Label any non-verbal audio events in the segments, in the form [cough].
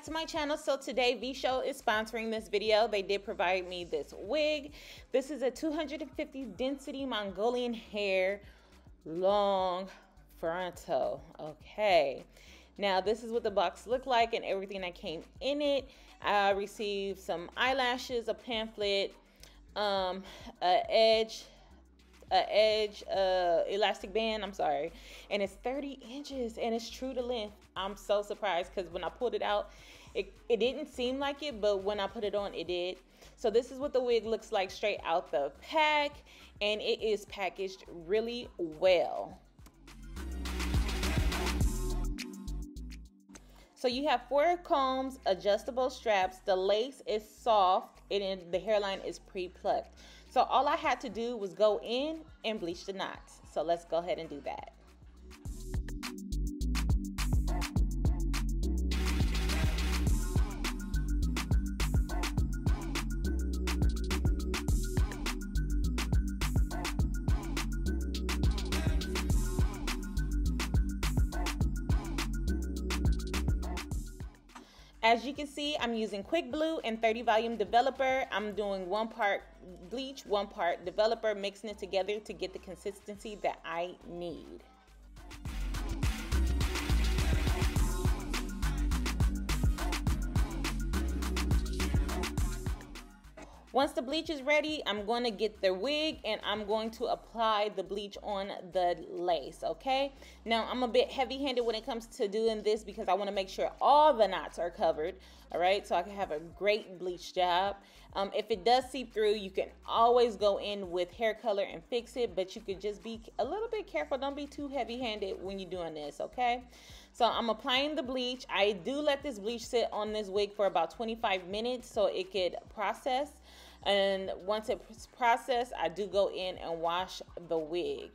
back to my channel. So today Vshow is sponsoring this video. They did provide me this wig. This is a 250 density Mongolian hair long fronto. Okay. Now this is what the box looked like and everything that came in it. I received some eyelashes, a pamphlet, um, a edge a edge uh, elastic band. I'm sorry, and it's 30 inches and it's true to length. I'm so surprised because when I pulled it out, it, it didn't seem like it, but when I put it on, it did. So this is what the wig looks like straight out the pack, and it is packaged really well. So you have four combs, adjustable straps. The lace is soft and the hairline is pre-plucked. So all I had to do was go in and bleach the knots. So let's go ahead and do that. As you can see, I'm using Quick Blue and 30 volume developer. I'm doing one part bleach, one part developer, mixing it together to get the consistency that I need. Once the bleach is ready, I'm going to get the wig and I'm going to apply the bleach on the lace, okay? Now, I'm a bit heavy-handed when it comes to doing this because I want to make sure all the knots are covered, all right? So I can have a great bleach job. Um, if it does seep through, you can always go in with hair color and fix it, but you could just be a little bit careful. Don't be too heavy-handed when you're doing this, okay? So I'm applying the bleach. I do let this bleach sit on this wig for about 25 minutes so it could process. And once it's processed, I do go in and wash the wig.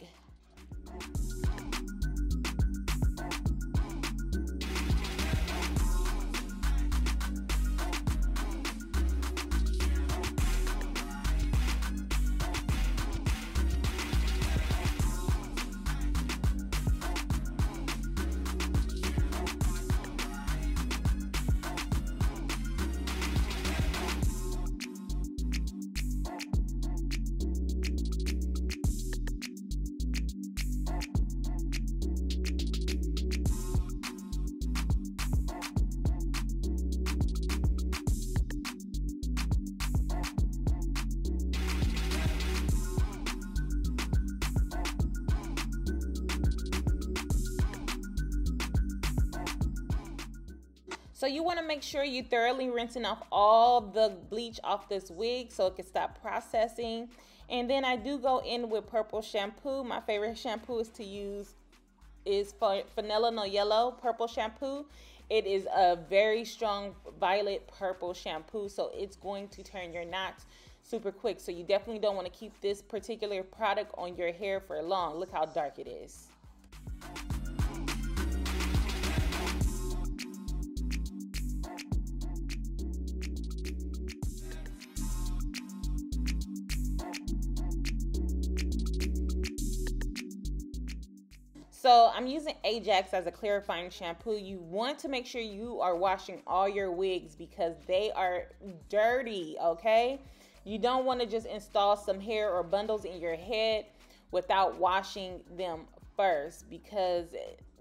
So you want to make sure you thoroughly rinsing off all the bleach off this wig so it can stop processing. And then I do go in with purple shampoo. My favorite shampoo is to use is for Fanola No Yellow purple shampoo. It is a very strong violet purple shampoo, so it's going to turn your knots super quick. So you definitely don't want to keep this particular product on your hair for long. Look how dark it is. So I'm using Ajax as a clarifying shampoo. You want to make sure you are washing all your wigs because they are dirty, okay? You don't want to just install some hair or bundles in your head without washing them first because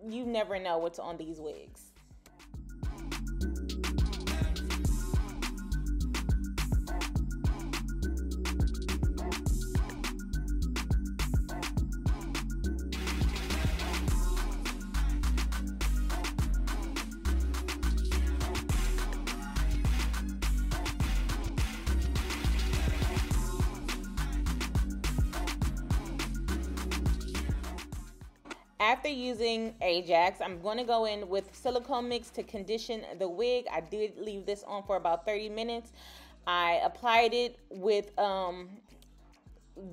you never know what's on these wigs. After using Ajax, I'm going to go in with Silicon Mix to condition the wig. I did leave this on for about 30 minutes. I applied it with um,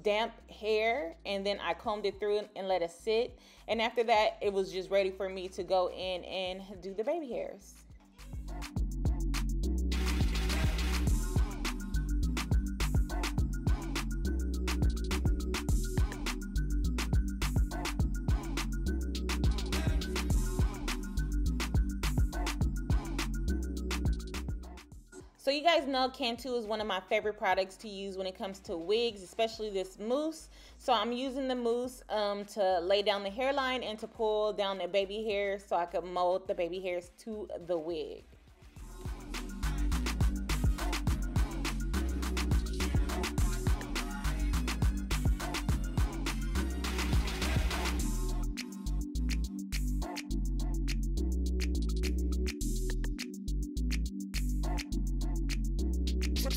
damp hair and then I combed it through and let it sit. And after that, it was just ready for me to go in and do the baby hairs. So you guys know Cantu is one of my favorite products to use when it comes to wigs, especially this mousse. So I'm using the mousse um, to lay down the hairline and to pull down the baby hair so I can mold the baby hairs to the wig.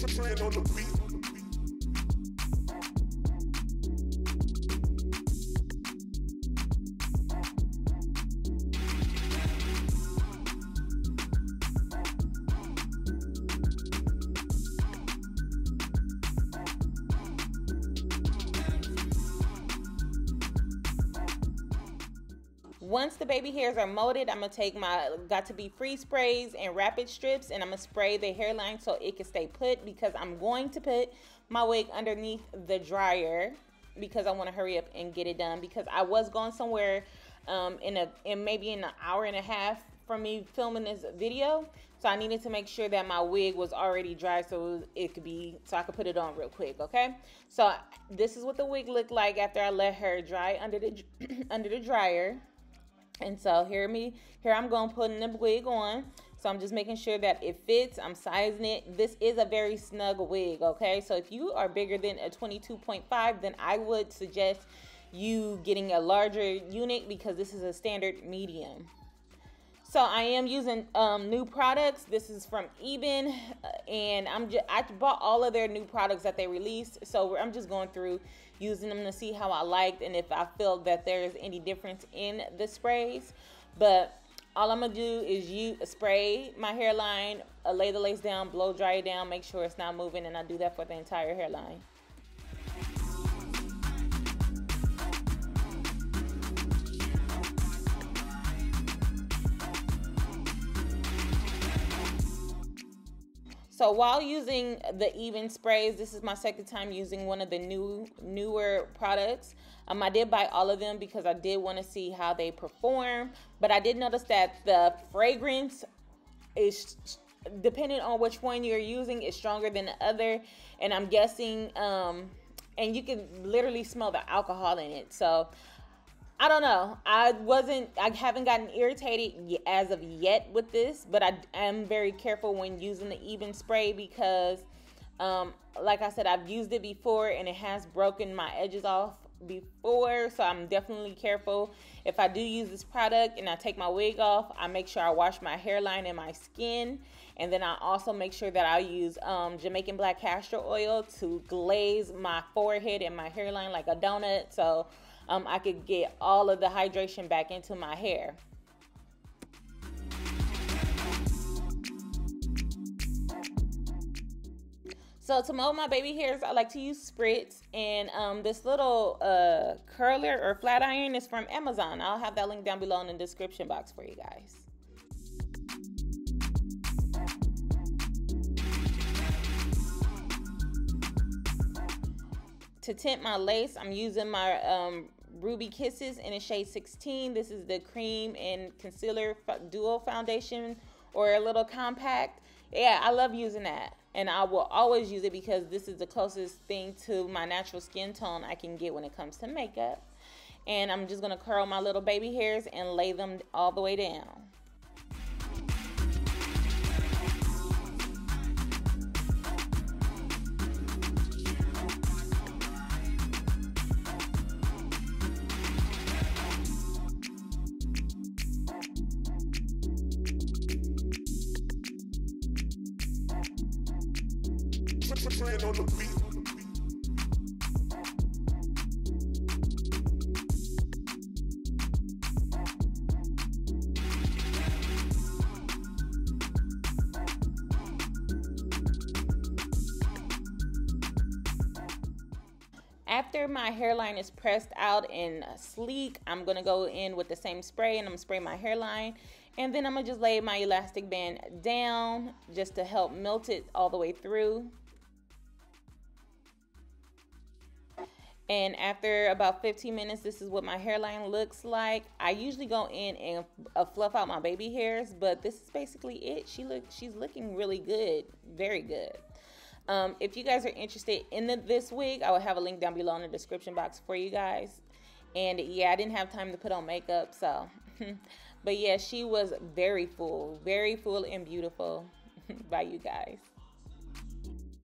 On the beat. Once the baby hairs are molded, I'm gonna take my Got2b free sprays and rapid strips and I'm gonna spray the hairline so it can stay put because I'm going to put my wig underneath the dryer because I want to hurry up and get it done because I was going somewhere um, in a in maybe in an hour and a half from me filming this video. So I needed to make sure that my wig was already dry so it could be so I could put it on real quick, okay? So this is what the wig looked like after I let her dry under the [clears throat] under the dryer. And so here me, here I'm going to putting the wig on. So I'm just making sure that it fits. I'm sizing it. This is a very snug wig, okay? So if you are bigger than a 22.5, then I would suggest you getting a larger unit because this is a standard medium. So I am using um, new products. This is from Ebin, and I'm just I bought all of their new products that they released. So I'm just going through using them to see how I liked and if I felt that there is any difference in the sprays. But all I'm gonna do is you spray my hairline, uh, lay the lace down, blow dry it down, make sure it's not moving, and I do that for the entire hairline. So while using the Ebin sprays, this is my second time using one of the new newer products. Um, I did buy all of them because I did want to see how they perform, but I did notice that the fragrance is depending on which one you're using is stronger than the other, and I'm guessing um, and you can literally smell the alcohol in it. So I don't know. I wasn't, I haven't gotten irritated as of yet with this, but I am very careful when using the Ebin spray because, um, like I said, I've used it before and it has broken my edges off before. So I'm definitely careful. If I do use this product and I take my wig off, I make sure I wash my hairline and my skin. And then I also make sure that I use um, Jamaican black castor oil to glaze my forehead and my hairline like a donut. So um, I could get all of the hydration back into my hair. So to mold my baby hairs, I like to use spritz and um, this little uh, curler or flat iron is from Amazon. I'll have that link down below in the description box for you guys. To tint my lace, I'm using my um, Ruby Kisses in a shade 16. This is the cream and concealer duo foundation or a little compact. Yeah, I love using that. And I will always use it because this is the closest thing to my natural skin tone I can get when it comes to makeup. And I'm just going to curl my little baby hairs and lay them all the way down. After my hairline is pressed out and sleek, I'm going to go in with the same spray and I'm going to spray my hairline. And then I'm going to just lay my elastic band down just to help melt it all the way through. And after about 15 minutes, this is what my hairline looks like. I usually go in and uh, fluff out my baby hairs, but this is basically it. She look, she's looking really good, very good. Um, if you guys are interested in the, this wig, I will have a link down below in the description box for you guys. And yeah, I didn't have time to put on makeup, so. [laughs] but yeah, she was very full, very full and beautiful [laughs] by you guys.